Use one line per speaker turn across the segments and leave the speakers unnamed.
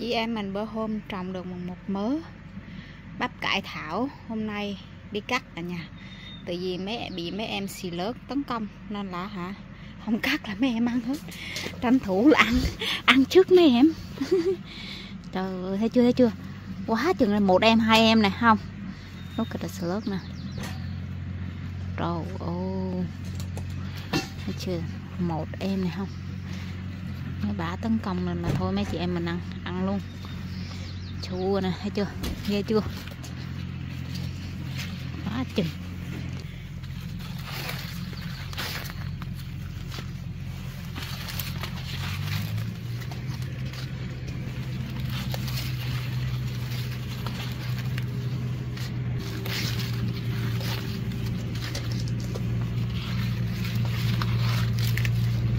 chị em mình bữa hôm trồng được một, một mớ bắp cải thảo. Hôm nay đi cắt cả nhà. Tại vì mấy bị mấy em xì lớn tấn công nên là hả không cắt là mấy em ăn hết. Tranh thủ là ăn ăn trước mấy em. Trời ơi thấy chưa thấy chưa? Quá chừng là một em hai em này không? Lúc cái xì slug nè. Trời ơi. Thấy chưa? Một em này không? Mấy bả tấn công lên mà thôi, mấy chị em mình ăn ăn luôn. Chua nè, thấy chưa? Ghê chưa? Quá chừng.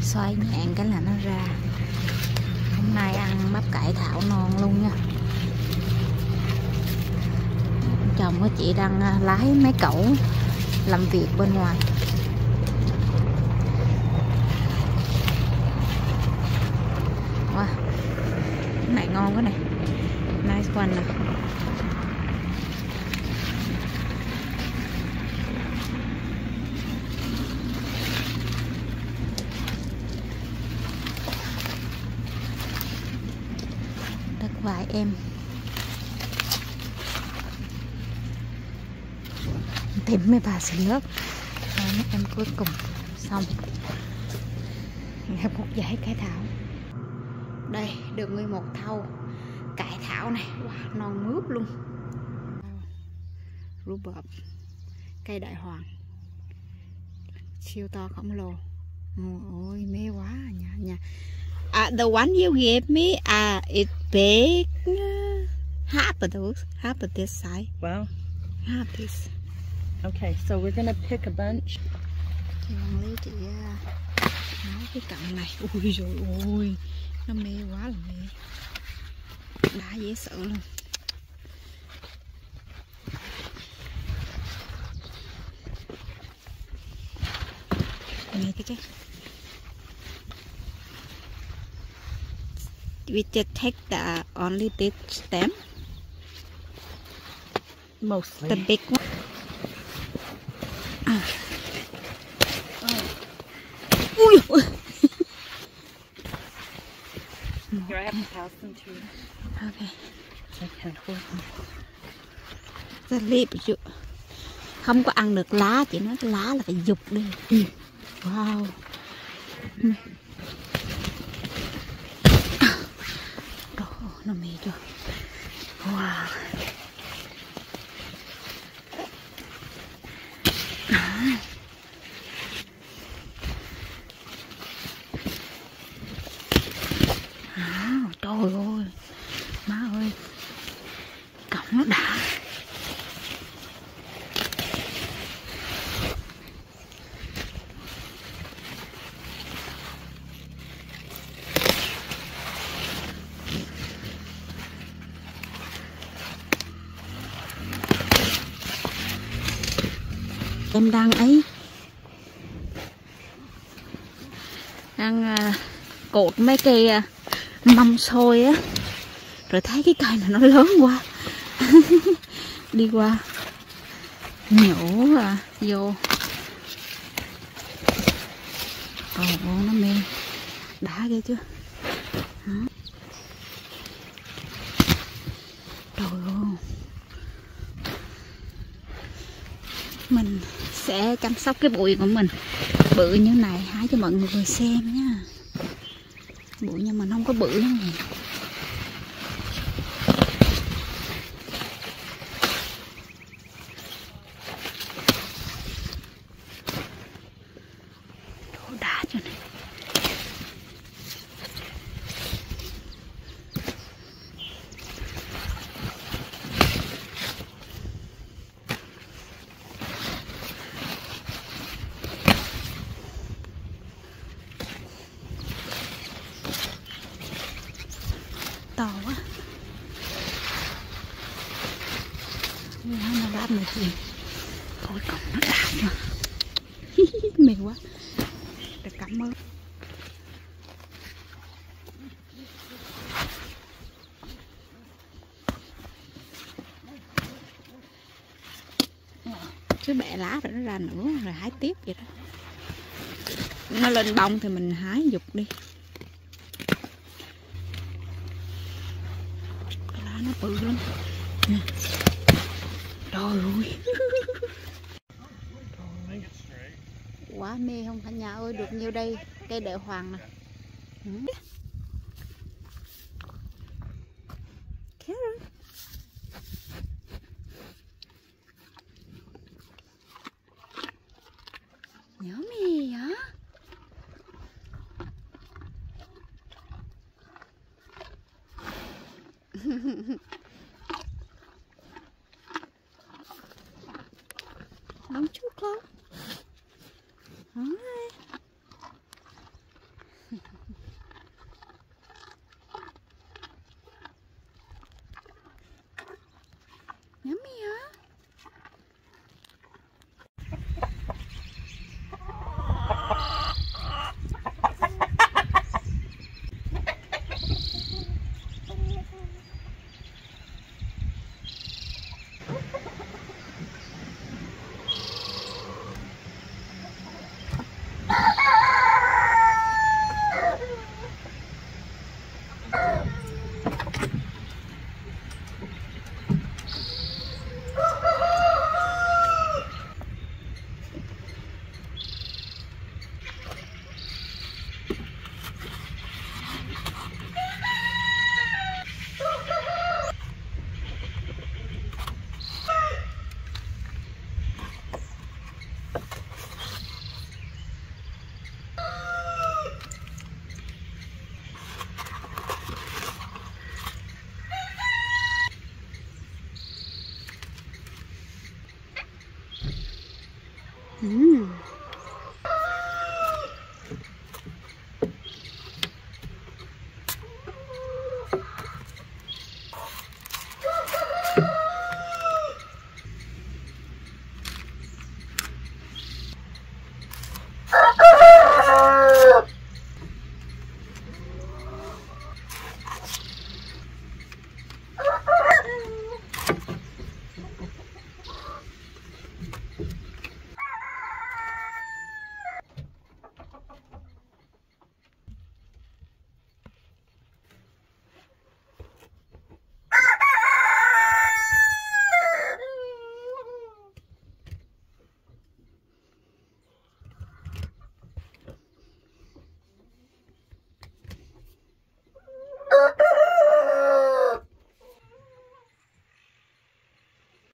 Xoay nhẹ cái là nó ra bắp cải thảo non luôn nha. Chồng của chị đang à, lái máy cẩu làm việc bên ngoài. 13 xịn nước Rồi em cuối cùng. Xong. Một giải cải thảo. Đây được nguyên một thau. Cải thảo này wow, Non mướt luôn. Rhubarb. Cây đại hoàng. Siêu to khổng lồ. Ôi mê quá nhà nhà. Uh, the one you gave me, uh, it big uh, half of those, half of this size.
Wow.
Half this.
Okay, so we're gonna pick a bunch.
Chị Hoàng Lý chị uh, nói cái cọng này, ui rồi ôi, nó mê quá là mê, đã dễ sợ luôn. Nghe thấy cái we just take the only this stem,
Mostly.
the big one. À. Ui, ui.
Here, I have to pass them to you.
Okay.
I can't hold them.
Rất liệp chứ. Không có ăn được lá, chị nói cái lá là phải dục đi. Wow. Ừ. Nó mê chưa? Wow. À. À, trời ơi má ơi cọng nó đã em đang ấy. Đang à, cột mấy cây à, mâm xôi á. Rồi thấy cái cây này nó lớn quá. Đi qua nhổ à, vô. Ồ nó mê. Đã ghê chưa Hả? trời ơi mình sẽ chăm sóc cái bụi của mình bự như này, hái cho mọi người xem nha bụi nhưng mà không có bự lắm này. Đồ đá cho này to quá Nó nó đáp này chị Thôi cổng nó đạp mà Mệt quá Để cảm ơn cứ bẻ lá rồi nó ra nữa, rồi hái tiếp vậy đó. Nó lên bông thì mình hái dục đi. Cái lá nó bự lắm. Nè. Trời ơi. Quá mê không? Cả nhà ơi, được nhiêu đây? Cây đại hoàng nè.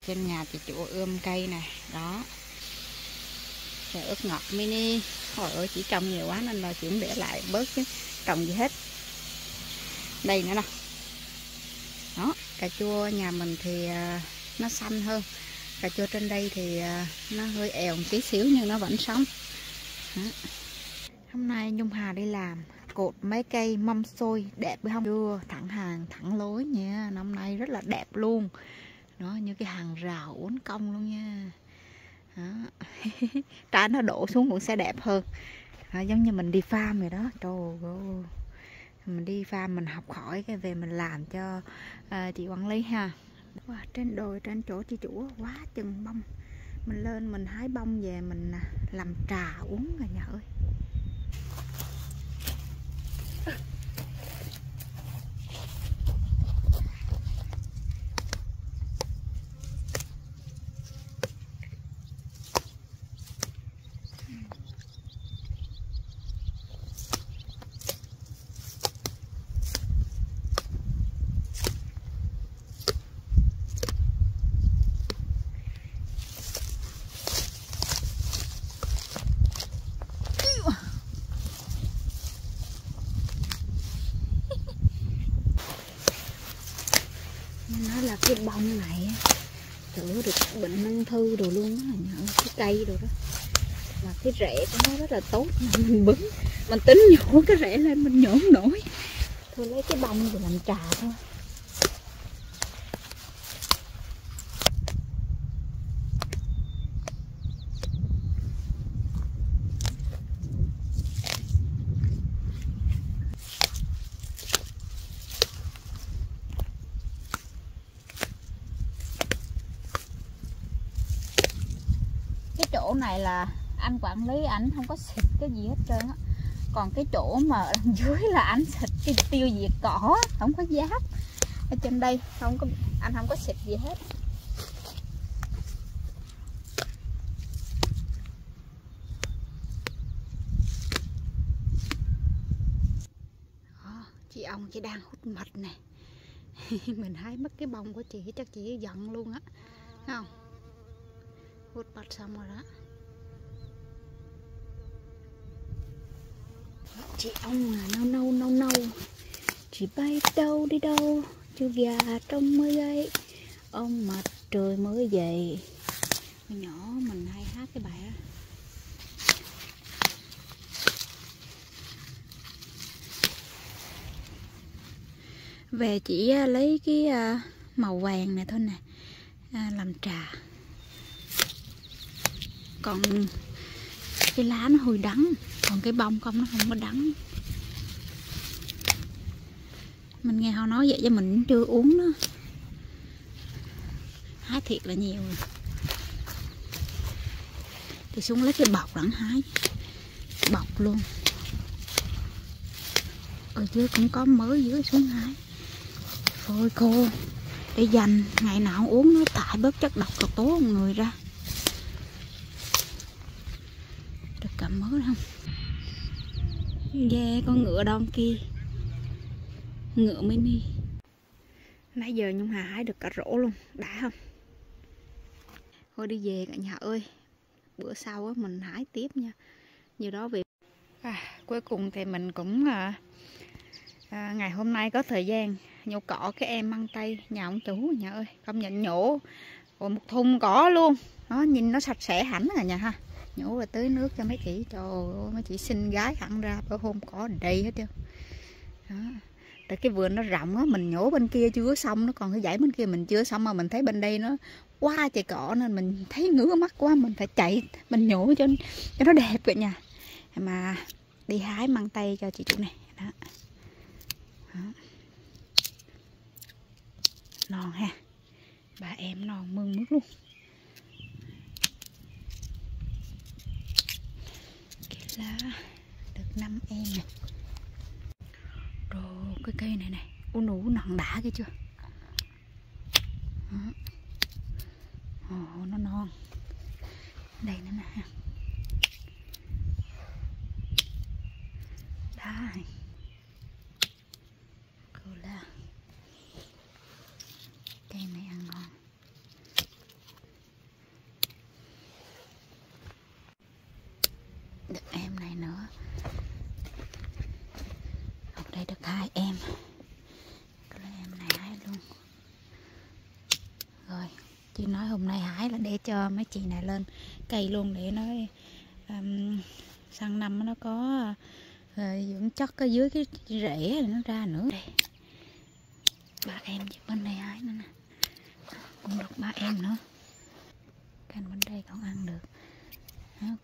Trên nhà chị chủ ươm cây này đó. Rồi ớt ngọt mini. Hồi ơi, chỉ trồng nhiều quá nên là chị cũng để lại bớt chứ, trồng gì hết. Đây nữa nè. Đó, cà chua nhà mình thì à, nó xanh hơn. Cà chua trên đây thì à, nó hơi èo một tí xíu nhưng nó vẫn sống. Đó. hôm nay nhung hà đi làm, cột mấy cây mâm xôi đẹp với không? Chưa thẳng hàng, thẳng lối nha. Năm nay rất là đẹp luôn nó như cái hàng rào uốn cong luôn nha. Đó. trái nó đổ xuống cũng sẽ đẹp hơn. Đó, giống như mình đi farm vậy đó. Trời ơi. Mình đi farm mình học hỏi cái về mình làm cho uh, chị quản lý ha. Wow, trên đồi trên chỗ chị chủ quá chừng bông. Mình lên mình hái bông về mình à, làm trà uống rồi nhà ơi nó ông cái này á, chữa được bệnh ung thư đồ luôn á là nhờ cái cây đồ đó. Mà cái rễ của nó rất là tốt mình bứng. Mình tính nhổ cái rễ lên mình nhổ không nổi. Thôi lấy cái bông rồi làm trà thôi. Ảnh không có xịt cái gì hết trơn á. Còn cái chỗ mà ở dưới là ảnh xịt cái tiêu diệt cỏ không có giáp ở trên đây không có anh không có xịt gì hết. Đó, chị ông chị đang hút mật nè. Mình hái mất cái bông của chị chắc chị giận luôn á. Không? Hút mật xong rồi đó. Chị ông à nâu nâu nâu nâu. Chị bay đâu đi đâu chú gà trong mới gây ông mặt trời mới dậy. Hồi nhỏ mình hay hát cái bài đó về chỉ à, lấy cái à, màu vàng này thôi nè. À, làm trà. Còn cái lá nó hơi đắng còn cái bông không, nó không có đắng. Mình nghe họ nói vậy cho mình chưa uống nữa hái thiệt là nhiều thì xuống lấy cái bọc rắn hái. Bọc luôn. Ở dưới cũng có mới dưới xuống hái. Phôi khô để dành ngày nào uống nó thải bớt chất độc độc tố người ra được cầm mới không Yeah, con ngựa donkey Ngựa mini Nãy giờ Nhung Hà hái được cả rổ luôn Đã không? Thôi đi về cả nhà ơi. Bữa sau á mình hái tiếp nha. Như đó về. À, Cuối cùng thì mình cũng à, à, Ngày hôm nay có thời gian. Nhổ cỏ cái em mang tay Nhà ông chủ nhà ơi. Công nhận nhổ. Rồi một thùng cỏ luôn. Nó nhìn nó sạch sẽ hẳn cả nhà ha nhổ và tưới nước cho mấy chị. Trời ơi mấy chị xinh gái hẳn ra bữa hôm cỏ đầy hết trơn đó. Tại cái vườn nó rộng á mình nhổ bên kia chưa xong nó còn cái dãy bên kia mình chưa xong mà mình thấy bên đây nó quá trời cỏ nên mình thấy ngứa mắt quá mình phải chạy mình nhổ cho cho nó đẹp vậy nha. Mà đi hái mang tay cho chị chủ này. Đó, đó. non ha. Bà em non mương mướt luôn. Lá được 5 em này rồi cái cây này này. U nụ nặng đã kia chưa? Ồ, nó non đây nữa nè đá này cô la cây này ăn ngon được em này nữa Ở đây được hai em Cái em này hái luôn Rồi Chị nói hôm nay hái là để cho mấy chị này lên cây luôn để nó um, sang năm nó có uh, dưỡng chất ở dưới cái rễ nó ra nữa. Đây. Ba em chứ bên đây hái nữa nè. Cũng được ba em nữa. Canh bên đây còn ăn được.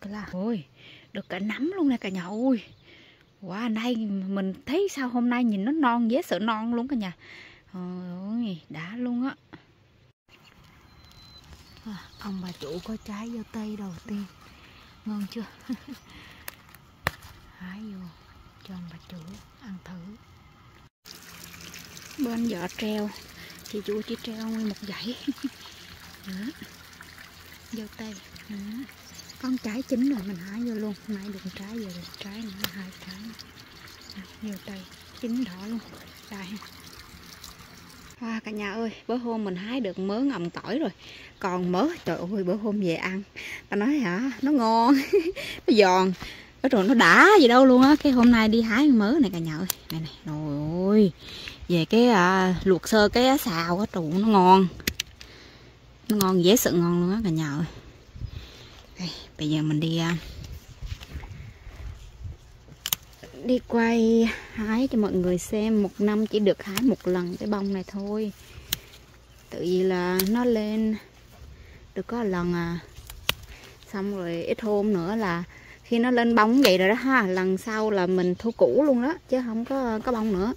Cái là ôi được cả nấm luôn nè cả nhà ơi. Wow nay mình thấy sao hôm nay nhìn nó non dễ sợ non luôn cả nhà. Ôi đã luôn á à, ông bà chủ có trái dâu tây đầu tiên. Ngon chưa? Hái vô cho ông bà chủ ăn thử. Bên vợ treo thì chủ chỉ treo nguyên một dãy. Dâu tây Đó. Con trái chín rồi mình hái vô luôn. Nãy được trái giờ được trái nữa hai trái nhiều à, tây chín đỏ luôn. Đây à, cả nhà ơi bữa hôm mình hái được mớ ngầm tỏi rồi. Còn mớ trời ơi bữa hôm về ăn. Ta nói hả nó ngon nó giòn. Cái rồi nó đã gì đâu luôn á. Cái hôm nay đi hái mớ này cả nhà ơi. Này này rồi ôi về cái à, luộc sơ cái xào á trụ nó ngon. Nó ngon dễ sợ ngon luôn á cả nhà ơi. Đây, bây giờ mình đi à, đi quay hái cho mọi người xem một năm chỉ được hái một lần cái bông này thôi. Tự vì là nó lên được có lần à. Xong rồi ít hôm nữa là khi nó lên bông vậy rồi đó ha lần sau là mình thu cũ luôn đó chứ không có có bông nữa.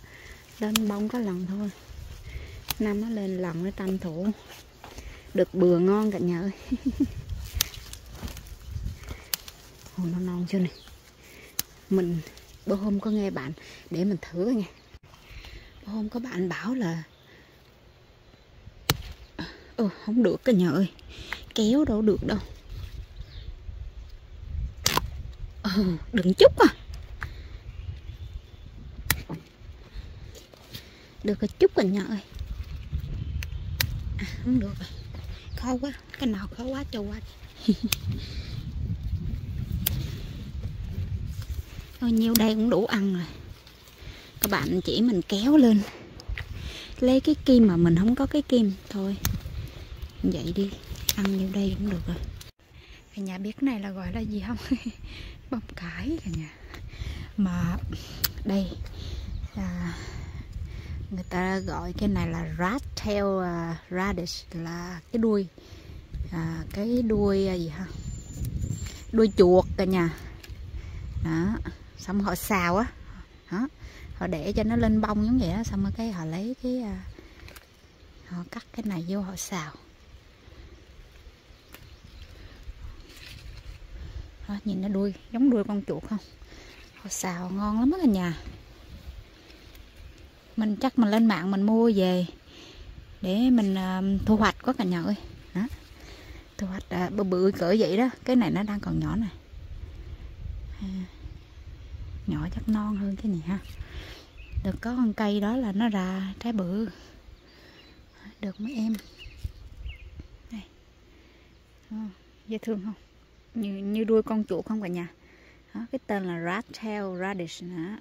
Lên bông có lần thôi. Năm nó lên lần nó tranh thủ. Được bừa ngon cả nhà ơi. Ồ, nó non chưa này mình bữa hôm có nghe bạn để mình thử nghe. bữa hôm có bạn bảo là ừ không được cả nhà ơi kéo đâu được đâu. Ừ đừng chút à. Được cái chút cả nhà ơi. À, không được. Rồi khó quá cái nào khó quá cho qua Thôi nhiêu đây cũng đủ ăn rồi. Các bạn chỉ mình kéo lên. Lấy cái kim mà mình không có cái kim. Thôi Vậy đi. Ăn nhiêu đây cũng được rồi. Cả nhà biết này là gọi là gì không? Bông cải cả nhà. Mà Đây à, Người ta gọi cái này là rat tail uh, radish Là cái đuôi. À, Cái đuôi à, gì ha? Đuôi chuột cả nhà. Đó xong họ xào á. Đó. họ để cho nó lên bông giống vậy đó xong rồi cái họ lấy cái à, họ cắt cái này vô họ xào. Đó, nhìn nó đuôi giống đuôi con chuột không? Họ xào ngon lắm á cả nhà. Mình chắc mình lên mạng mình mua về để mình uh, thu hoạch có cả nhà ơi. Đó. thu hoạch uh, bự bự cỡ vậy đó. Cái này nó đang còn nhỏ này à nhỏ chắc non hơn cái này ha. Được có con cây đó là nó ra trái bự. Được mấy em? Đây. À, dễ thương không? Như như đuôi con chuột không cả nhà. Đó, cái tên là rat tail radish nữa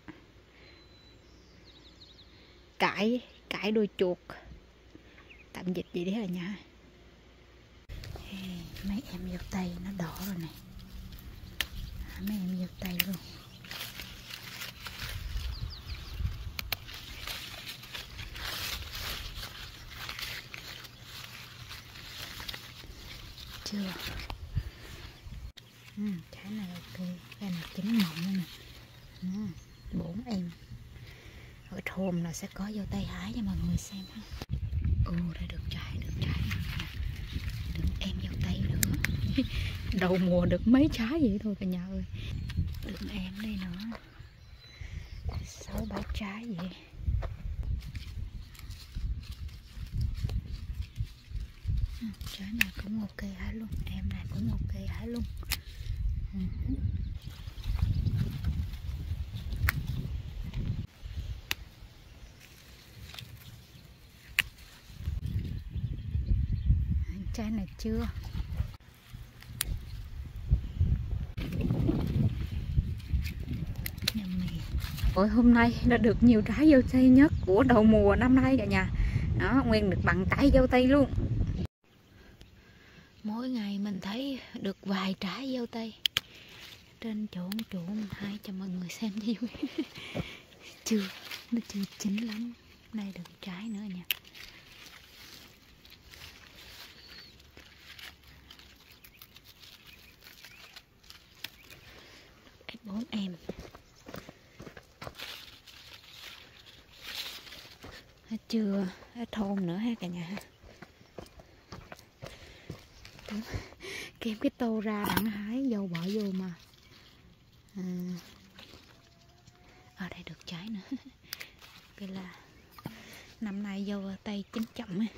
cải cải đuôi chuột. Tạm dịch gì đấy là nhà. Mấy em vô tay nó đỏ rồi này mấy em vô tay luôn. Chưa? Ừ, trái này ok. Cái này chín mọng nè. Ừ, bốn em. Ở thôn là sẽ có vô tay hái cho mọi người xem ha. Ồ ra được trái được trái được em vô tay nữa. Đầu mùa được mấy trái vậy thôi cả nhà ơi. Được em đây nữa. Sáu bảy trái vậy. Trái này cũng ok hả luôn. Em này cũng ok hả luôn. Ừ. trái này chưa? Ôi hôm nay đã được nhiều trái dâu tây nhất của đầu mùa năm nay cả nhà Đó, nguyên được bằng trái dâu tây luôn mỗi ngày mình thấy được vài trái dâu tây. Trên chỗ chỗ hai cho mọi người xem cho vui chưa, nó chưa chín lắm. Đây đừng trái nữa nha. Bốn em. Chưa? Thôn nữa ha cả nhà. Ha kiếm cái tô ra đặng hái dâu bỏ vô mà à, ở đây được trái nữa cái là năm nay dâu tây chín chậm ấy.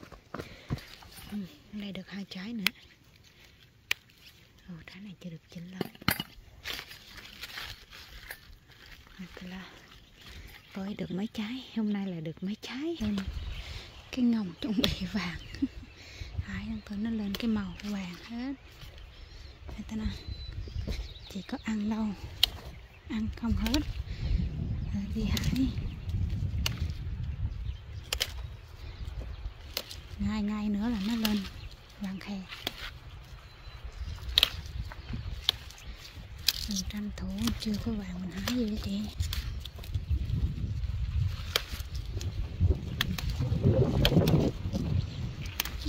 Ừ, đây được hai trái nữa. Ồ, trái này chưa được chín lắm là coi được mấy trái hôm nay là được mấy trái hơn cái ngồng chuẩn bị vàng hái thôi nó lên cái màu vàng hết người ta nói chỉ có ăn đâu ăn không hết rồi đi hái ngày ngày nữa là nó lên vàng khè mình tranh thủ chưa có vàng mình hái gì đó chị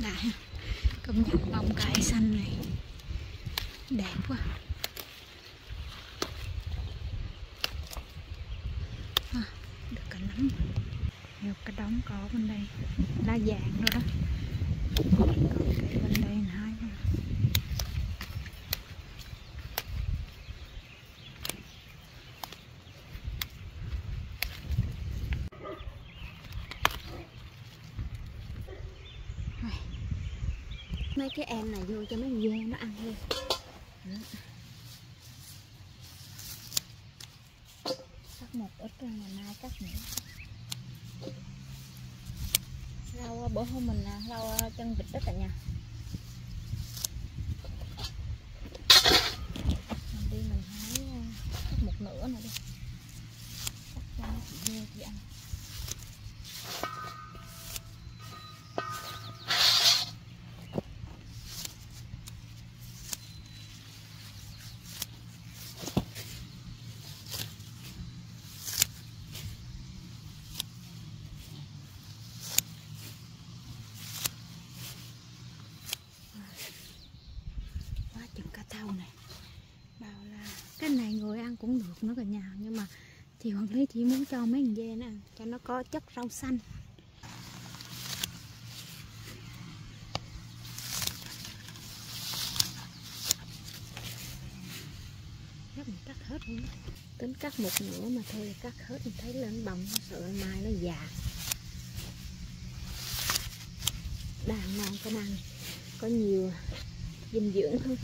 đại công nhận bông cải xanh này đẹp quá à, được cả nấm nhiều cái đống cỏ bên đây lá vàng nữa đó còn cái bên đây hai mấy cái em này vô cho mấy con dê nó ăn luôn. Cắt một ít rồi ngày mai cắt nữa. Rau bữa hôm mình à, rau chân vịt đó cả nhà mình đi mình hái à, cắt một nửa nữa đi cắt cho nó chị dê chị ăn quá chừng cá thau này bảo là cái này người ăn cũng được nữa cả nhà. Nhưng mà thì hoàng lý chỉ muốn cho mấy con dê nó ăn, cho nó có chất rau xanh. Chắc mình cắt hết luôn tính cắt một nửa mà thôi cắt hết, mình thấy lên bồng nó sợ mai nó già. Đàn non có năng có nhiều dinh dưỡng hơn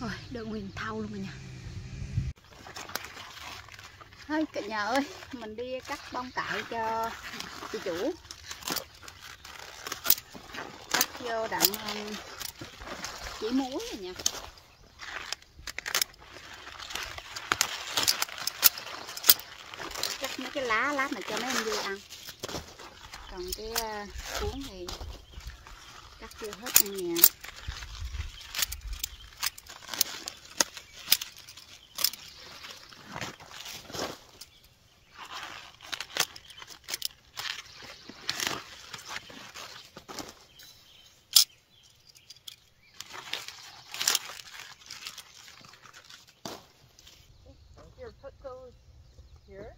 rồi được nguyên thau luôn rồi nha. Thôi, cả nhà ơi, mình đi cắt bông cải cho chị chủ. Cắt vô đặng um, chỉ muối rồi nha. Cắt mấy cái lá lát mà cho mấy em dê ăn. Còn cái uh, cuốn thì cắt vô hết nha nhà
Here, put those here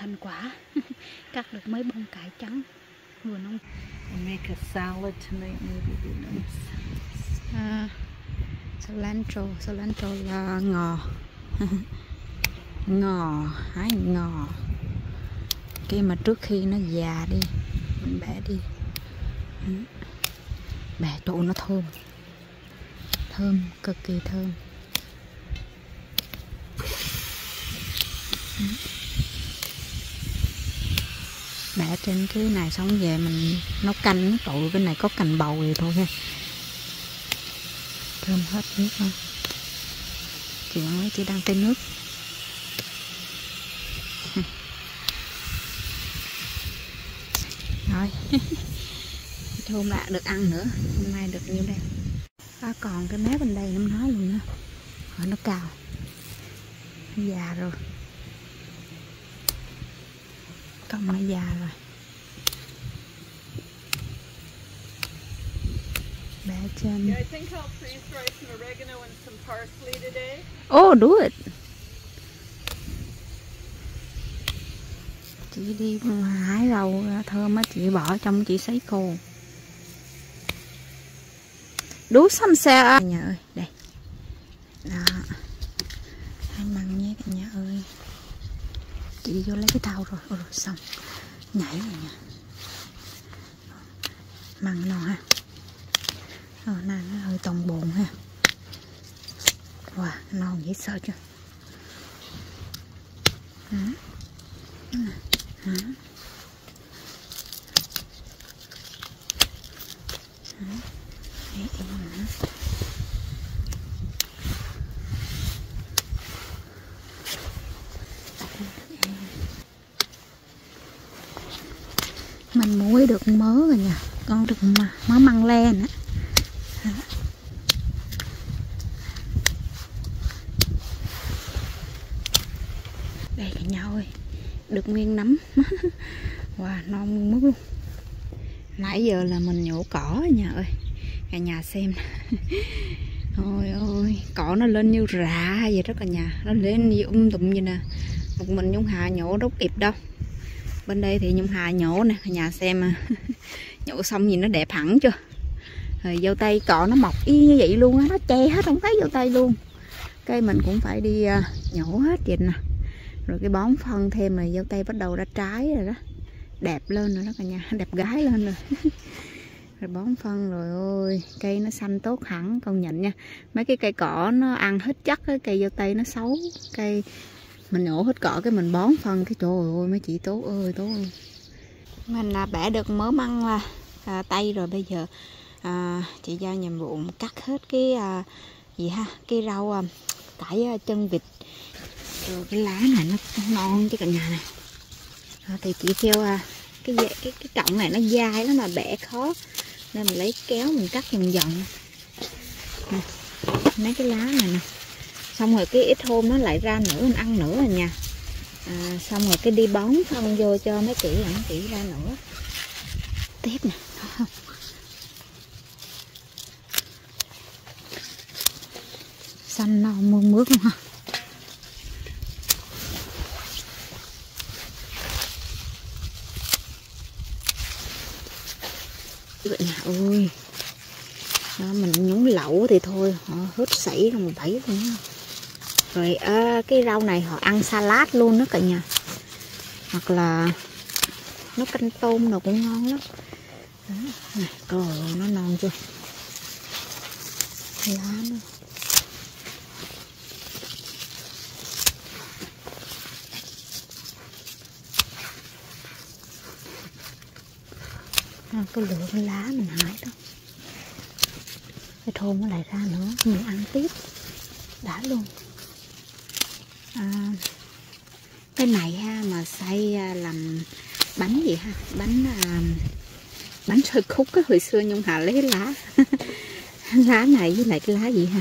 thành quả. Cắt được mấy bông cải trắng. Vừa nông
make a salad tonight, maybe be nice.
à, cilantro. Cilantro là ngò. Ngò. Hái ngò. Cái mà trước khi nó già đi mình bẻ đi. Ừ. bẻ chỗ nó thơm. Thơm cực kỳ thơm. Ừ trên cái này xong về mình nấu canh tụi bên này có cành bầu thì thôi ha. Thơm hết nước không chị nói chị đang tên nước. Rồi. Thơm lạ được ăn nữa hôm nay được nhiêu đây? À, còn cái mé bên đây nó nói luôn nữa nó cao. Già rồi cong nó già rồi bẻ trên
Yeah, I think I'll freeze fry some oregano and some parsley today.
Oh, do it. Chị đi hái rau thơm á, chị bỏ trong chị sấy khô. Đú xăm xe nhà ơi, đây. Đó. Hai măng nhé cả nhà ơi. Chị đâu rồi. Ôi rồi xong. Nhảy rồi nha. Măng non ha. Ờ, này nó hơi tông bồn ha. Wow, non dễ sợ chưa? Hả? Hả? Để em hả? mới được mớ rồi nha con được mà, má măng le nữa. Đây cả nhà ơi, được nguyên nấm. Wow non mướt luôn. Nãy giờ là mình nhổ cỏ nhà ơi. Cả nhà xem. Ôi ôi, cỏ nó lên như rạ vậy đó cả nhà. Nó lên như um tùm như nè. Một mình nhung hà nhổ đốt kịp đâu. Bên đây thì nhung hà nhổ nè, cả nhà xem. à. nhổ xong nhìn nó đẹp hẳn chưa? Rồi dâu tây cỏ nó mọc y như vậy luôn á, nó che hết, không thấy dâu tây luôn. Cây mình cũng phải đi à, nhổ hết vậy nè. Rồi cái bón phân thêm rồi dâu tây bắt đầu ra trái rồi đó. Đẹp lên rồi đó cả nhà, đẹp gái lên rồi. Rồi bón phân rồi, ôi, cây nó xanh tốt hẳn, công nhận nha. Mấy cái cây cỏ nó ăn hết chắc cái cây dâu tây nó xấu. Cây mình nhổ hết cỏ cái mình bón phân, cái trời ơi, mấy chị tốt ơi tốt ơi. Mình là bẻ được mớ măng là à, tay rồi bây giờ à, chị giao nhiệm vụ cắt hết cái à, gì ha cái rau à, cải à, chân vịt rồi cái lá này nó non chứ cả nhà này. À, thì chị theo à, cái cái cái cọng này nó dai lắm mà bẻ khó nên mình lấy kéo mình cắt dần dần mấy cái lá này nè. Xong rồi cái ít hôm nó lại ra nữa mình ăn nữa rồi nha. À, xong rồi cái đi bón phân vô cho mấy chị ẩn chị ra nữa tiếp nè. Không xanh non mương mướt luôn ha. Vậy nè ơi. Đó, mình nhúng lẩu thì thôi họ hớt sảy rồi mình bảy luôn rồi à, cái rau này họ ăn salad luôn đó cả nhà. Hoặc là nó canh tôm nào cũng ngon lắm. đó, này coi nó non chưa? Lá nó. À, cái lượng lá mình hái đó. Cái thôn nó lại ra nữa mình ăn tiếp. Đã luôn. À, cái này ha mà xay à, làm bánh gì ha? Bánh à, bánh sôi khúc á hồi xưa nhung hà lấy lá. Lá này với lại cái lá gì hả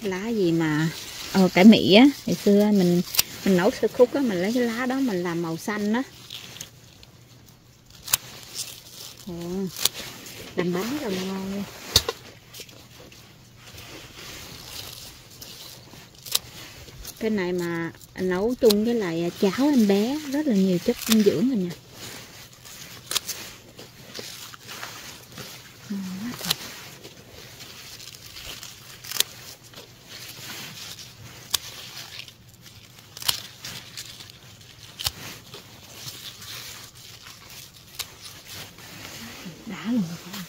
cái lá gì mà ờ cải mỹ á. Hồi xưa mình mình nấu sôi khúc á mình lấy cái lá đó mình làm màu xanh đó Ồ, làm bánh rất là ngon luôn cái này mà nấu chung với lại cháo em bé rất là nhiều chất dinh dưỡng rồi nha. Đã luôn rồi.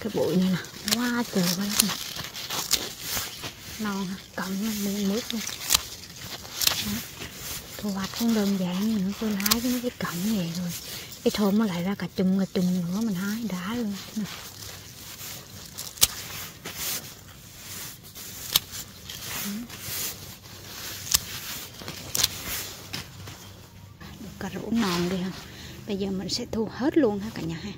Cái bụi này nè quá trời quá lắm nè non ha cộng nó mướt mướt luôn Đó. thu hoạch không đơn giản nữa tôi hái cái cái cọng này rồi. Cái thơm nó lại ra cả chùm cả chùm nữa, mình hái đã luôn. Nè cà rũ non đi ha. Bây giờ mình sẽ thu hết luôn ha cả nhà ha.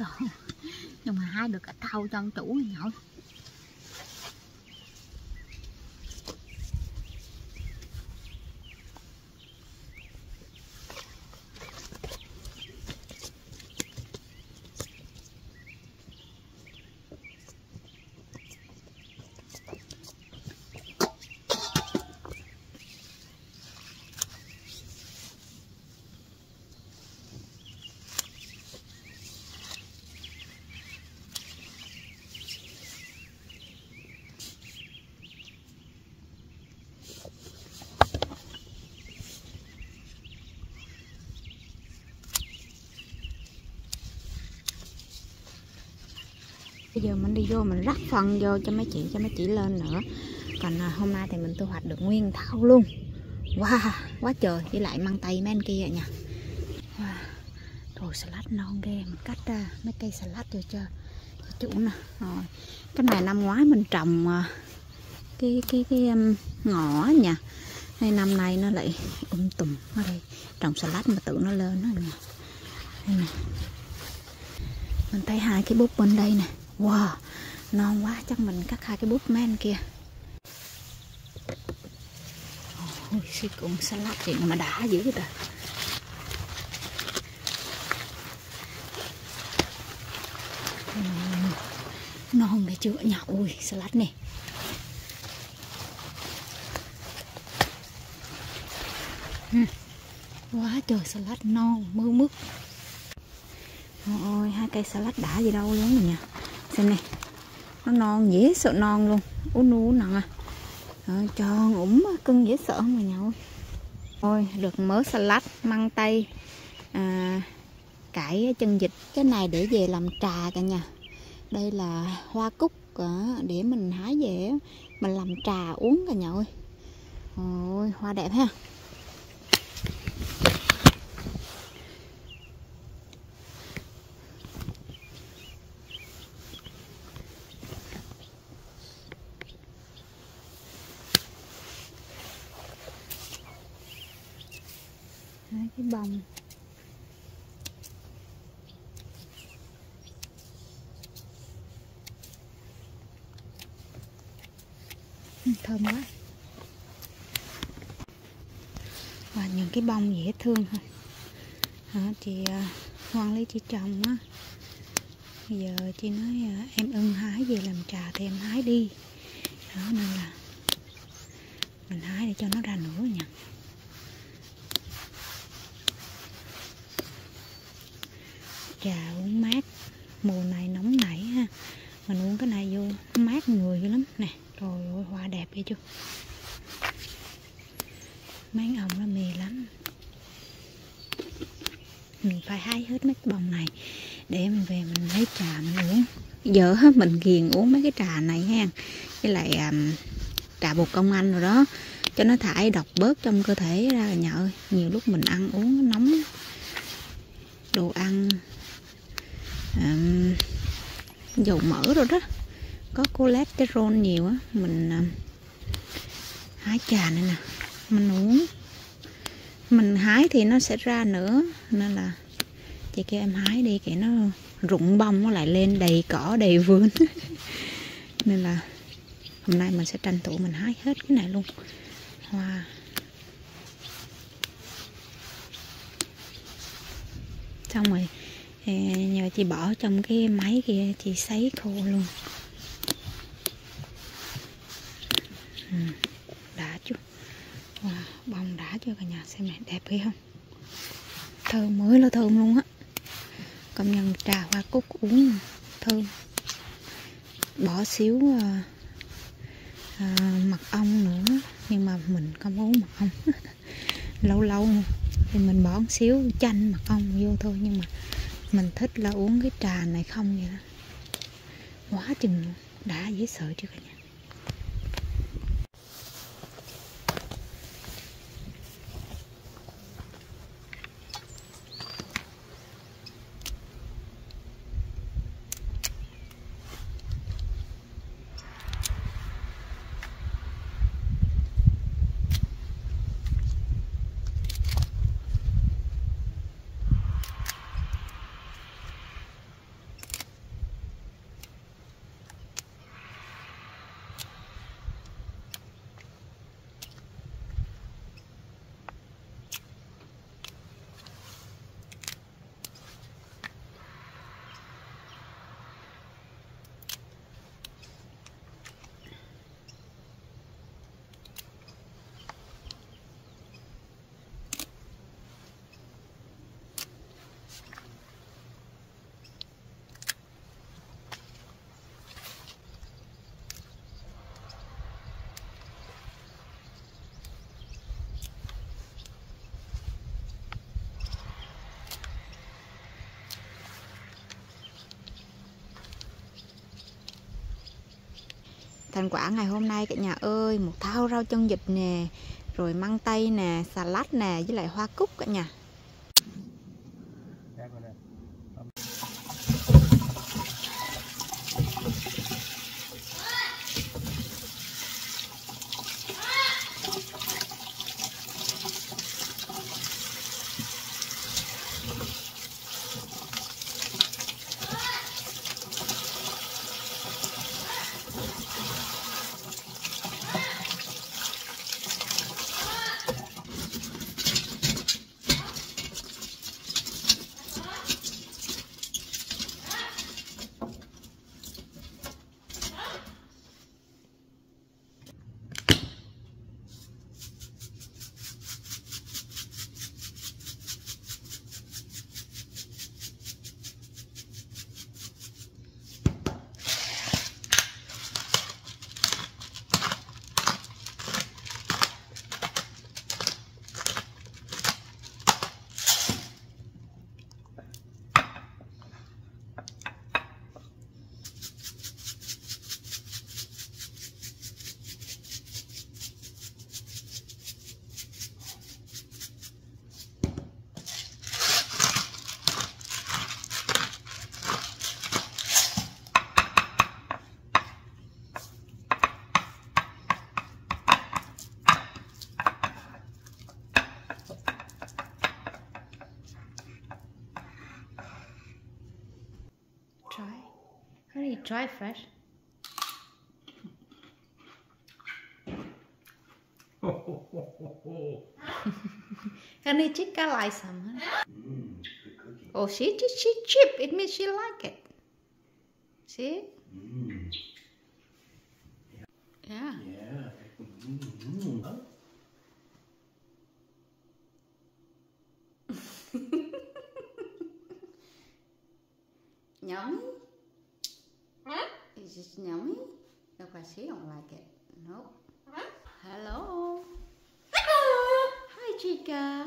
Trời. nhưng mà hai được cả thau ông chủ nhậu bây giờ mình đi vô mình rắc phân vô cho mấy chị cho mấy chị lên nữa. Còn à, hôm nay thì mình thu hoạch được nguyên thau luôn. Wow quá trời. Với lại mang tay mấy anh kia nha. Wow. rồi salad non ghê. Mình cắt ra mấy cây salad rồi cho, cho chủ nè. Rồi cái này năm ngoái mình trồng à, cái cái cái um, ngõ nha. Hay năm nay nó lại um tùm ở đây. Trồng salad mà tự nó lên đó nè đây nè. Mình thấy hai cái búp bên đây nè wow non quá chắc mình cắt hai cái búp men kia. Ôi xí cũng salad gì mà đã dữ vậy ta. Non cái chưa? Nhỏ ui salad này Uhm, quá trời salad non mưa mướt ôi hai cây salad đã gì đâu luôn rồi nha xem này. Nó non dễ sợ non luôn. Ú nu nặng à. Rồi, tròn ủng cưng dễ sợ mà nhậu. Ôi được mớ salad măng tây à, cải chân vịt. Cái này để về làm trà cả nhà. Đây là hoa cúc à, để mình hái về mình làm trà uống cả nhà ơi. Ôi hoa đẹp ha. Bồng. Ừ, thơm quá. Và những cái bông dễ thương thôi. Hả, chị hoan Hoàng Lý chị trồng á. Bây giờ chị nói à, em ưng hái về làm trà thì em hái đi. Đó, nên là mình hái để cho nó ra nữa nha. Trà uống mát. Mùa này nóng nảy ha. Mình uống cái này vô mát người dữ lắm. Nè trời ơi hoa đẹp ghê chưa? Máng ông nó mì lắm. Mình phải hái hết mấy cái bông này để mình về mình lấy trà mình uống. Giờ hết mình ghiền uống mấy cái trà này ha. Với lại um, trà bột công anh rồi đó. Cho nó thải độc bớt trong cơ thể ra nhờ nhiều lúc mình ăn uống nóng đồ ăn um, dầu mỡ rồi đó. Có cholesterol nhiều á, mình à, hái trà này nè, mình uống. Mình hái thì nó sẽ ra nữa, nên là chị kêu em hái đi, kệ nó rụng bông nó lại lên đầy cỏ, đầy vườn. Nên là hôm nay mình sẽ tranh thủ mình hái hết cái này luôn. Hoa. Xong rồi nhờ chị bỏ trong cái máy kia chị sấy khô luôn. Ừ, đã chút. Wow, bông đã cho cả nhà xem này đẹp ghê không? Thơm mới là thơm luôn á. Công nhân trà hoa cúc uống thơm. Bỏ xíu à, à, mật ong nữa nhưng mà mình không uống mật ong. Lâu lâu thì mình bỏ một xíu chanh mật ong vô thôi nhưng mà mình thích là uống cái trà này không vậy đó? Quá chừng đã dễ sợ chưa cả nhà? Thành quả ngày hôm nay cả nhà ơi. Một thao rau chân vịt nè, rồi măng tây nè, salad nè, với lại hoa cúc cả nhà. Try fresh Honey, chica like some. Huh?
Mm.
Oh, she she she cheap. It means she like it. See?
Mm,
Yeah.
yeah. Mm, mm, huh?
Is it yummy? Look, I she don't like it. Nope. Hello. Hi, Chica.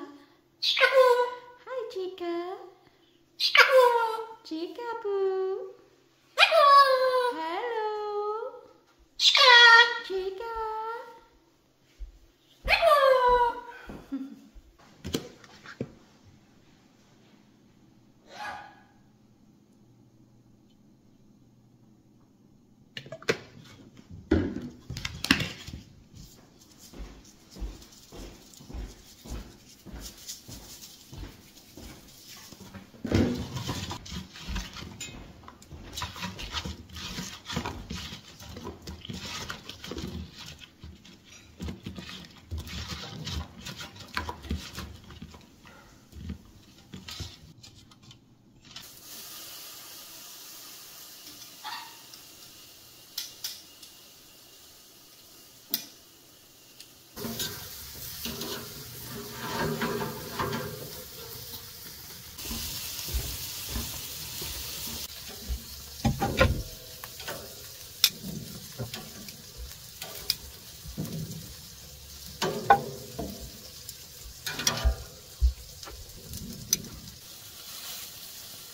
Chica. Hi, Chica. Chica boo. Hello. Chica.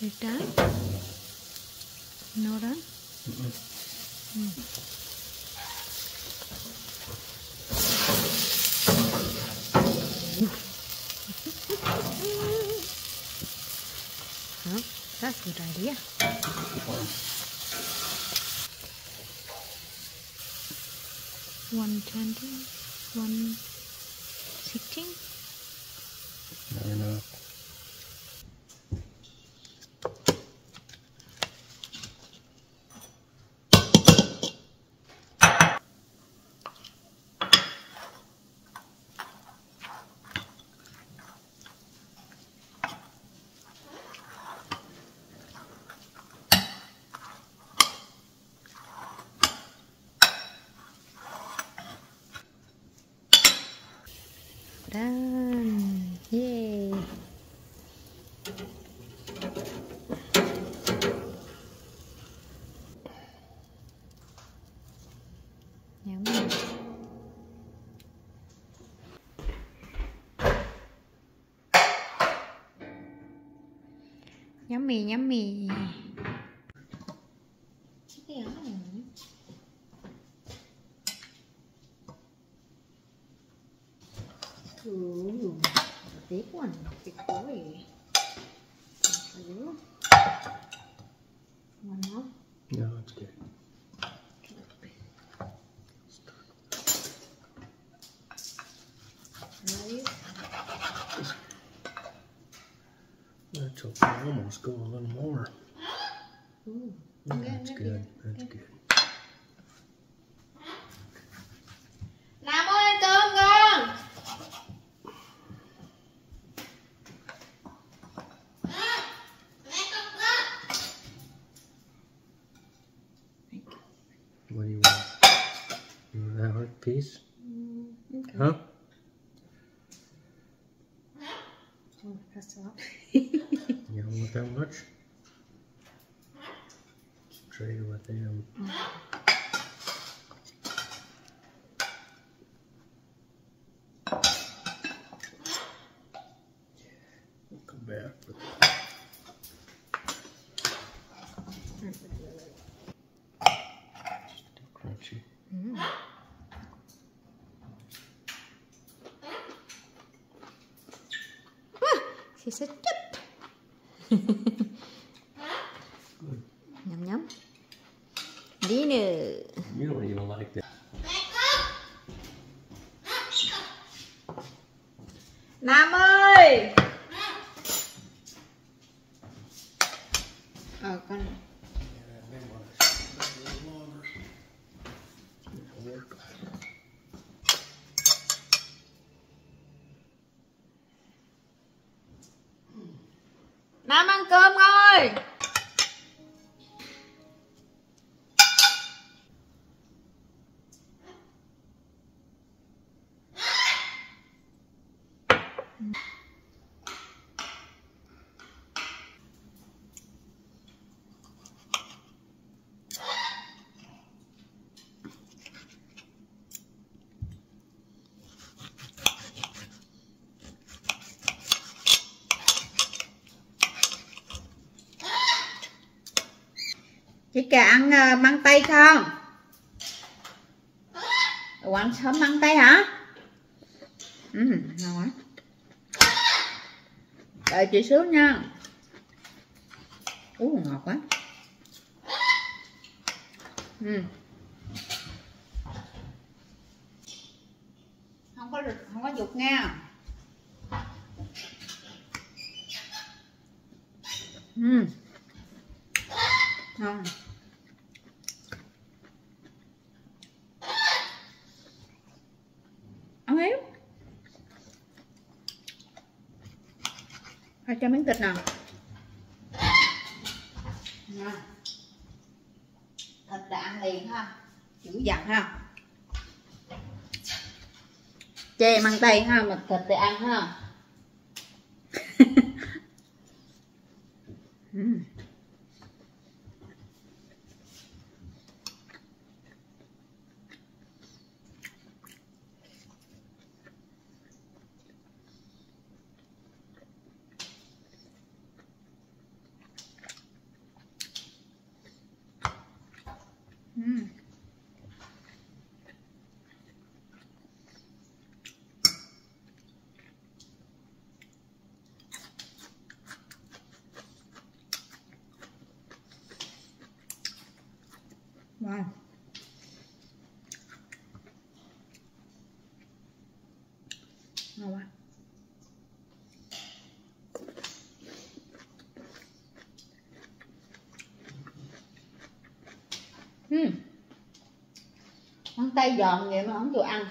No done? Huh? That's a good idea. One twenty, one sixteen.
Never know.
Yummy, yummy. Chicken yummy. Ooh, big one, big boy.
That's okay. Almost go a little more.
Ooh. Okay,
that's
maybe.
good. That's
Okay.
good.
Nam ơi ăn cơm con.
What do you want? You want that hard piece?
Mm, okay.
Huh? Come back crunchy.
She said, "Tip." Chị cả ăn ờ, măng tây không? Ủa ăn sớm măng tây hả? Ừ, ngon quá. Đợi chị xíu nha. Ú, ngọt quá. Ừ. Không có không có dục nha. Ừ. Ngon. Ăn hiếu. Hai cho miếng thịt nào. Ngon. Thịt đã ăn liền ha. Chữ dặn ha. chè măng tây ha, mà thịt thì ăn ha. Ừm. Ừm. Wow. Ngon quá. Ừm. ăn tay giòn vậy mà không chịu ăn.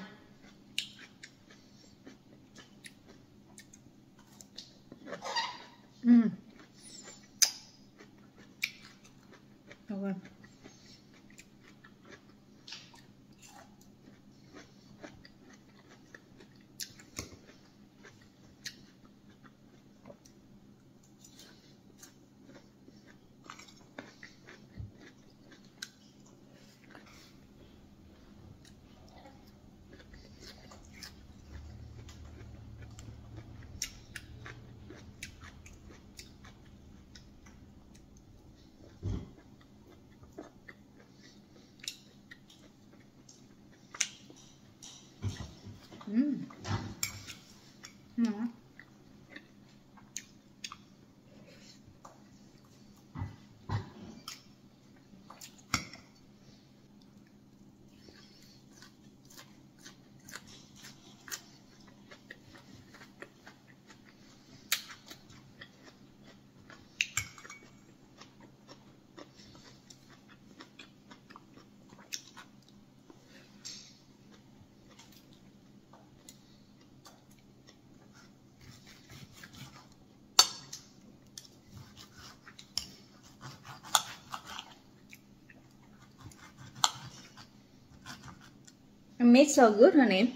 Meat so good, honey.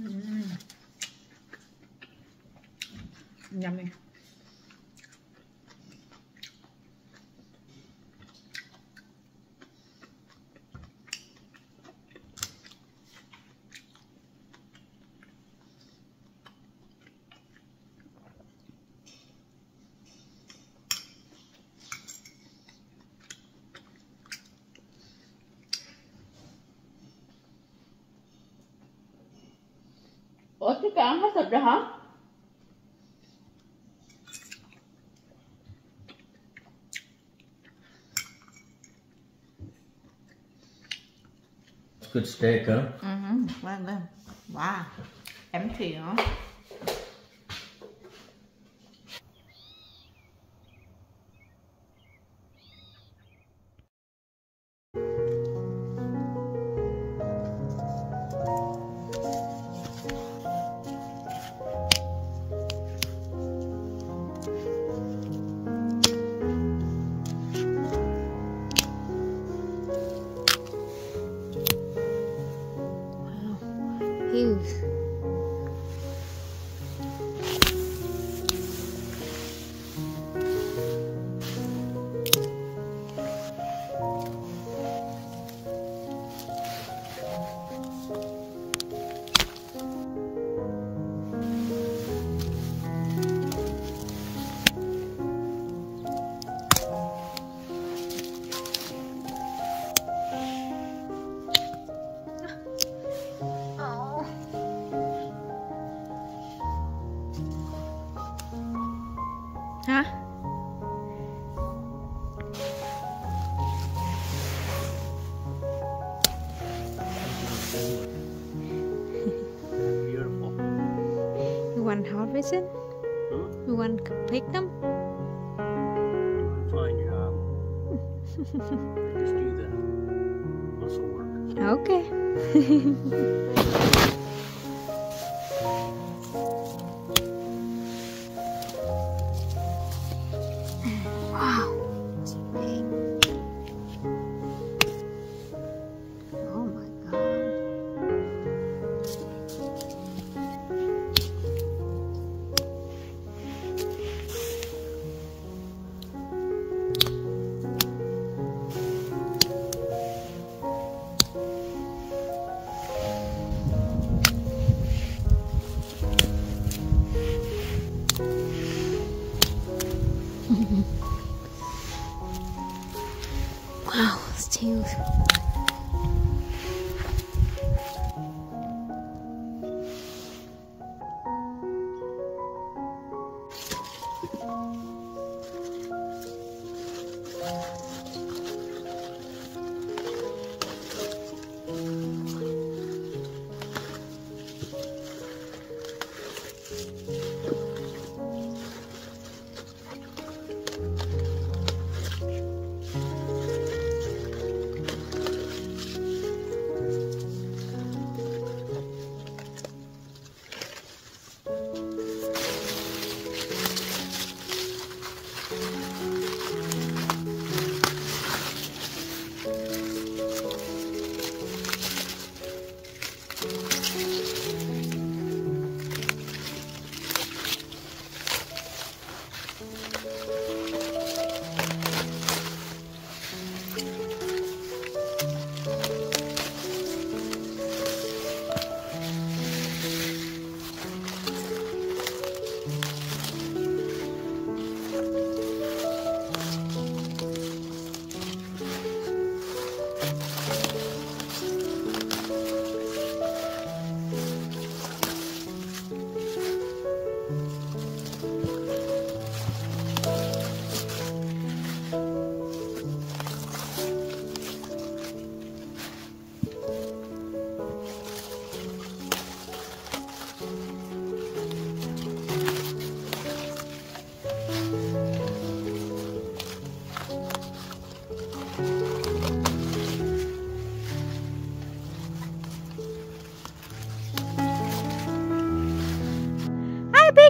Mm. Yummy. Tất cả ăn hết thịt rồi hả?
Good steak, huh?
Vâng. Wow, empty hả?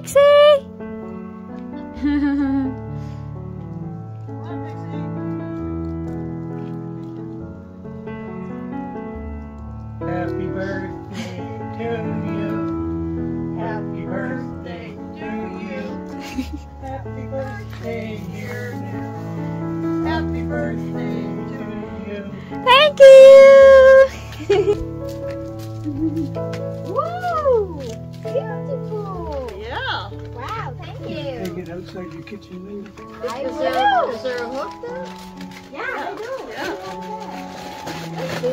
Pixie!
You! Take it outside your kitchen window.
I
Is there,
will!
is there a hook there?
Yeah, I do.
Yeah.
Thank you.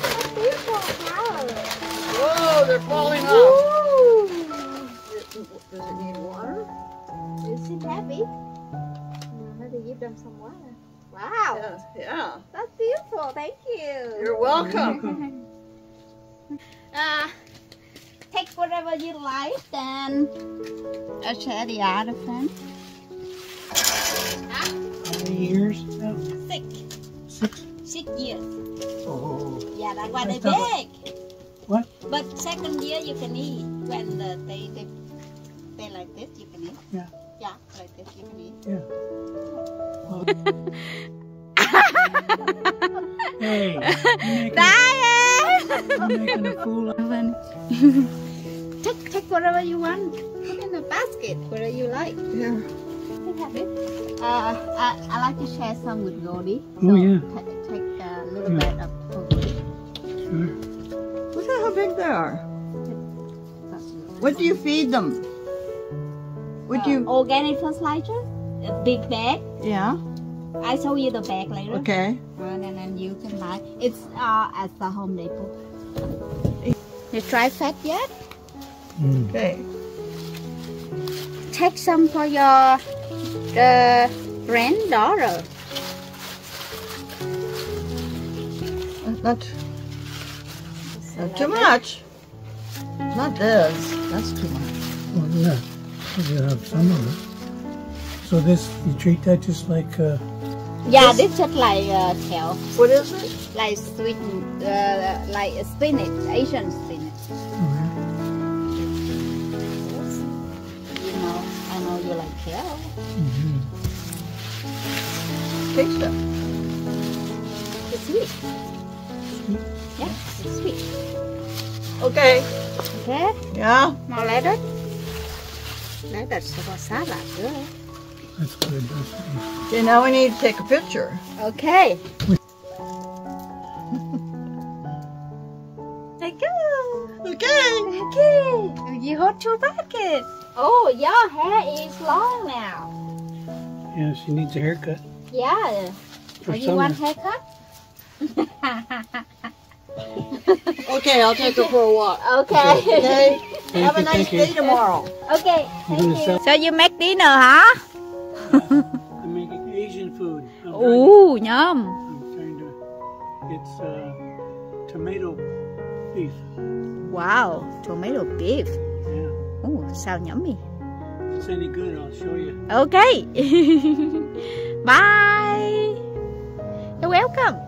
That's beautiful flower.
Whoa, they're falling off.
Woo!
Does it need water?
Is it heavy? I have to give them some water. Wow,
Yeah. Yeah.
that's beautiful. Thank you.
You're welcome.
Uh, take whatever you like, then I'll share the other one.
How many years? now?
Six,
Six?
six years.
Oh.
Yeah, that one is
That's
big.
What?
But second year you can eat when the, they they they like this you can eat.
Yeah.
Yeah, like this you can eat.
Yeah. Hey, you're making,
Diane!
you're making a fool of
take take whatever you want. Put in the basket, whatever you like.
Yeah.
Have it. Uh, I, I like to share some with Goldie.
Oh, yeah.
take a little
Yeah.
bit of Goldie.
Sure.
Look at how big they are. What do you feed them? Would
Uh,
you?
organic fertilizer? A big bag.
Yeah.
I show you the bag later.
Okay.
And then, then you can buy. It's uh, at the Home Depot. You try fat yet?
Mm.
Okay.
Take some for your the granddaughter.
Not, not too much. Not this. That's too much.
Well, yeah, you have some of it. So this, you treat that just like, uh,
Yeah, this just like uh, kale,
What is it?
like sweet, uh, like spinach, Asian you like kale.
Mhm.
Taste it.
It's sweet. Yeah, it's sweet.
Okay.
Okay,
Yeah.
now later. Later, so salad. Good.
that's good. That's good.
Okay, now we need to take a picture.
Okay. Thank you.
Okay.
Okay. You hold your bucket. Oh, your hair is long now.
Yeah, she needs a haircut
Yeah.
for
Do you
summer.
want haircut?
Okay, I'll take her for a walk.
okay.
Okay.
Thank
Have a nice
thank you.
day tomorrow.
Okay. Thank you.
sell-
So you make dinner, huh?
I'm making Asian food. I'm trying,
Ooh, yum.
I'm trying to, it's uh, tomato beef.
Wow, tomato beef. Ooh, sound yummy.
If it's any good, I'll show you.
Okay. Bye. You're welcome.